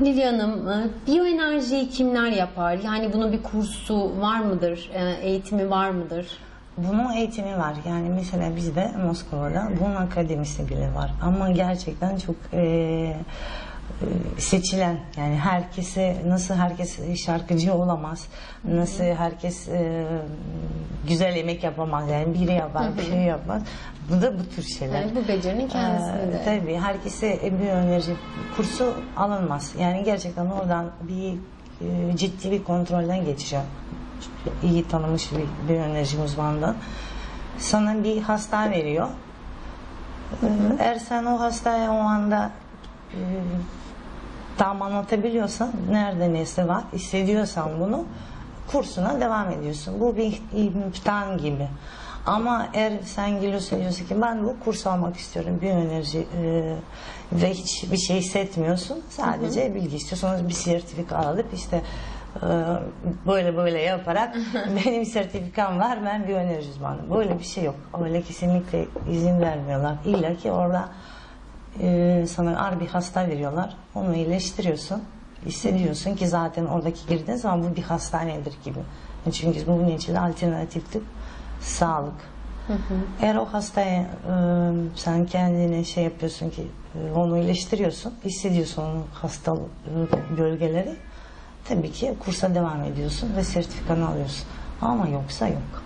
Hanım, e, biyoenerjiyi kimler yapar? Yani bunun bir kursu var mıdır? E, Eğitimi var mıdır? Bunun eğitimi var. Yani mesela bizde Moskova'da bunun akademisi bile var. Ama gerçekten çok e, e, seçilen yani herkese nasıl herkes şarkıcı olamaz nasıl herkes e, güzel yemek yapamaz yani biri yapar bir şey yapmaz bu da bu tür şeyler Yani bu becerinin kendisinde. Ee, tabii herkese biyoenerji kursu alınmaz. Yani gerçekten oradan bir e, ciddi bir kontrolden geçiyor. İyi tanımış bir biyoenerji uzmanından. Sana bir hasta veriyor. Ee, Eğer sen o hastaya o anda e, tam anlatabiliyorsan, nerede nesi var, hissediyorsan bunu kursuna devam ediyorsun. Bu bir imtihan gibi. Ama eğer sen geliyorsun diyorsun ki ben bu kurs almak istiyorum biyoenerji e, ve hiçbir şey hissetmiyorsun. Sadece bilgi istiyorsanız bir sertifika alıp işte e, böyle böyle yaparak benim sertifikam var ben biyoenerji uzmanıyım. Böyle bir şey yok. Öyle kesinlikle izin vermiyorlar. İlla ki orada e, sana ağır bir hasta veriyorlar. Onu iyileştiriyorsun. Hissediyorsun ki zaten oradaki girdiğin zaman bu bir hastanedir gibi. Çünkü bunun içinde alternatif tıp, sağlık. Eğer o hastaya e, sen kendine şey yapıyorsun ki e, onu iyileştiriyorsun, hissediyorsun onun hastalık e, bölgeleri. Tabii ki kursa devam ediyorsun ve sertifikanı alıyorsun. Ama yoksa yok.